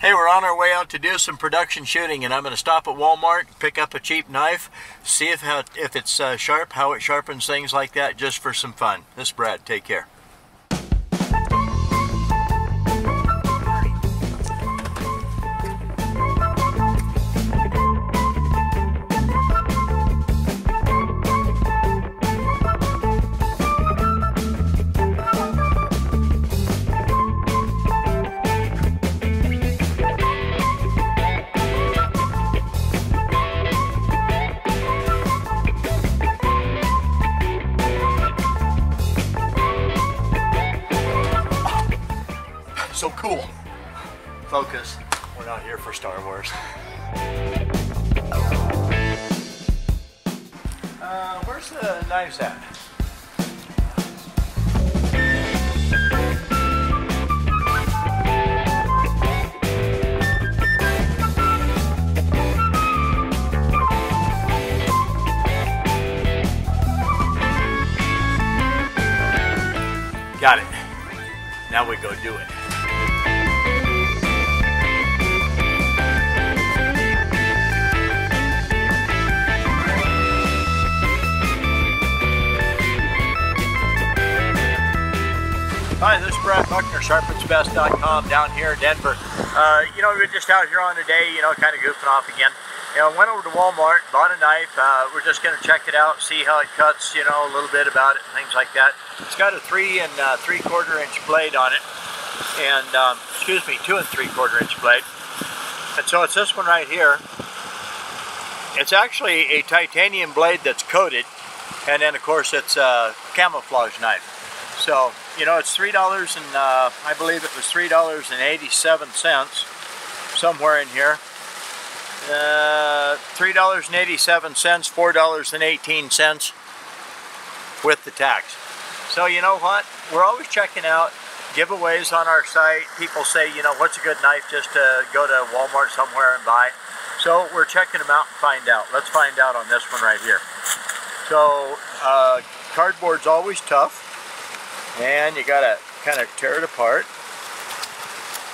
Hey, we're on our way out to do some production shooting, and I'm going to stop at Walmart, pick up a cheap knife, see if how, if it's uh, sharp, how it sharpens things like that, just for some fun. This is Brad. Take care. So cool. Focus. We're not here for Star Wars. Uh, where's the knives at? Got it. Now we go do it. Buckner, sharpensbest.com down here in Denver. Uh, you know, we're just out here on a day, you know, kind of goofing off again. You know, went over to Walmart, bought a knife. Uh, we're just going to check it out, see how it cuts, you know, a little bit about it things like that. It's got a three and uh, three quarter inch blade on it. And, um, excuse me, two and three quarter inch blade. And so it's this one right here. It's actually a titanium blade that's coated. And then, of course, it's a camouflage knife. So, you know, it's $3 and uh, I believe it was $3.87 somewhere in here. Uh, $3.87, $4.18 with the tax. So you know what? We're always checking out giveaways on our site. People say, you know, what's a good knife just to go to Walmart somewhere and buy. So we're checking them out and find out. Let's find out on this one right here. So uh, cardboard's always tough. And you gotta kind of tear it apart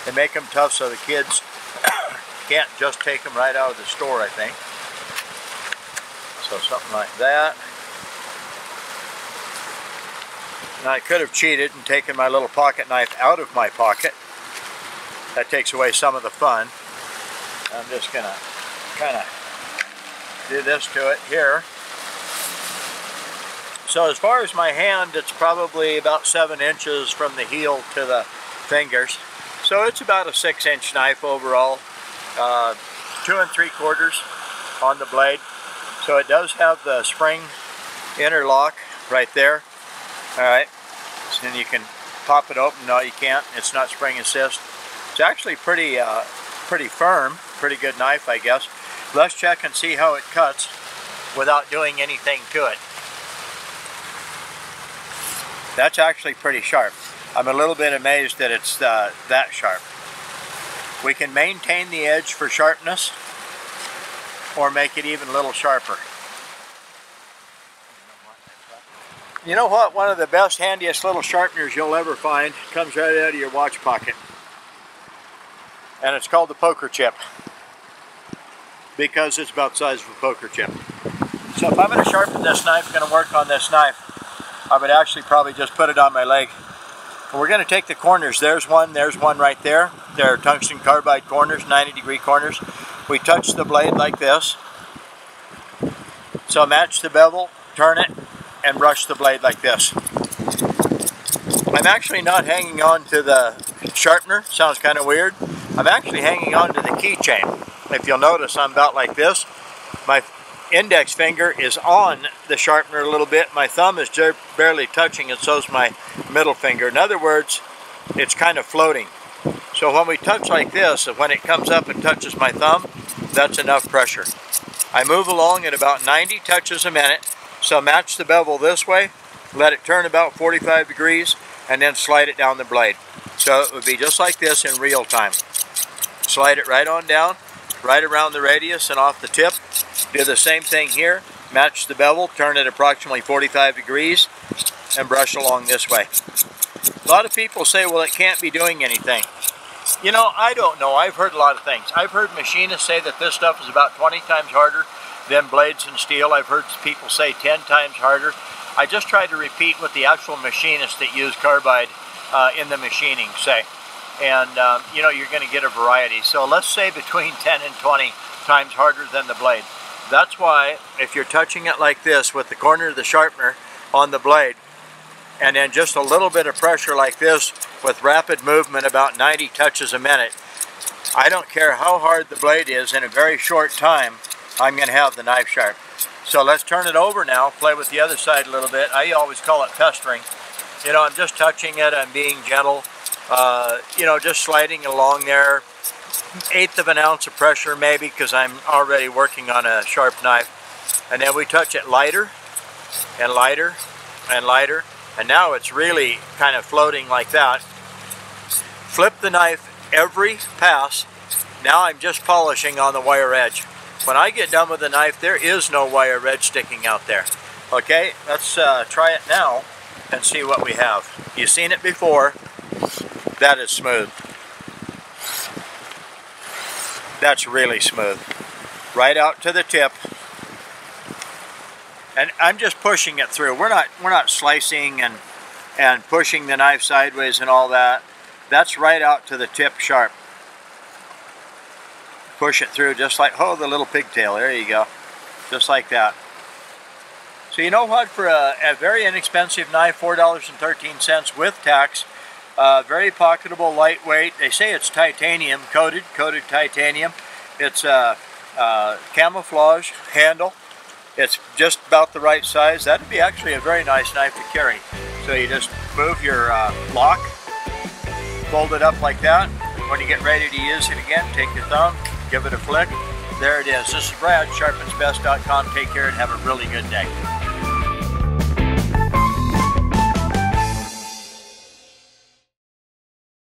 and make them tough so the kids can't just take them right out of the store, I think. So something like that. Now I could have cheated and taken my little pocket knife out of my pocket. That takes away some of the fun. I'm just gonna kind of do this to it here. So as far as my hand, it's probably about seven inches from the heel to the fingers. So it's about a six inch knife overall. Uh, two and three quarters on the blade. So it does have the spring interlock right there. All right, so then you can pop it open. No, you can't. It's not spring assist. It's actually pretty, uh, pretty firm. Pretty good knife, I guess. Let's check and see how it cuts without doing anything to it. That's actually pretty sharp. I'm a little bit amazed that it's uh, that sharp. We can maintain the edge for sharpness or make it even a little sharper. You know what? One of the best, handiest little sharpeners you'll ever find comes right out of your watch pocket. And it's called the poker chip because it's about the size of a poker chip. So if I'm going to sharpen this knife, I'm going to work on this knife, I would actually probably just put it on my leg. We're going to take the corners. There's one, there's one right there. They're tungsten carbide corners, 90 degree corners. We touch the blade like this. So match the bevel, turn it, and brush the blade like this. I'm actually not hanging on to the sharpener. Sounds kind of weird. I'm actually hanging on to the keychain. If you'll notice, I'm about like this. My index finger is on the sharpener a little bit. My thumb is just barely touching and so is my middle finger. In other words, it's kind of floating. So when we touch like this, when it comes up and touches my thumb, that's enough pressure. I move along at about 90 touches a minute. So match the bevel this way, let it turn about 45 degrees, and then slide it down the blade. So it would be just like this in real time. Slide it right on down, right around the radius and off the tip. Do the same thing here. Match the bevel, turn it approximately 45 degrees, and brush along this way. A lot of people say, well, it can't be doing anything. You know, I don't know. I've heard a lot of things. I've heard machinists say that this stuff is about 20 times harder than blades and steel. I've heard people say 10 times harder. I just tried to repeat what the actual machinists that use carbide uh, in the machining say. And, um, you know, you're going to get a variety. So let's say between 10 and 20 times harder than the blade. That's why if you're touching it like this with the corner of the sharpener on the blade, and then just a little bit of pressure like this with rapid movement about 90 touches a minute, I don't care how hard the blade is, in a very short time, I'm going to have the knife sharp. So let's turn it over now, play with the other side a little bit. I always call it pestering. You know, I'm just touching it, I'm being gentle, uh, you know, just sliding along there. Eighth of an ounce of pressure maybe because I'm already working on a sharp knife. And then we touch it lighter and lighter and lighter. And now it's really kind of floating like that. Flip the knife every pass. Now I'm just polishing on the wire edge. When I get done with the knife, there is no wire edge sticking out there. Okay, let's uh, try it now and see what we have. You've seen it before. That is smooth. That's really smooth. Right out to the tip. And I'm just pushing it through. We're not we're not slicing and and pushing the knife sideways and all that. That's right out to the tip sharp. Push it through just like, oh, the little pigtail. There you go. Just like that. So you know what? For a, a very inexpensive knife, $4.13 with tax, uh, very pocketable, lightweight. They say it's titanium coated, coated titanium. It's a, camouflage handle. It's just about the right size. That'd be actually a very nice knife to carry. So you just move your uh, lock, fold it up like that. When you get ready to use it again, take your thumb, give it a flick. There it is. This is Brad, sharpensbest.com. Take care and have a really good day.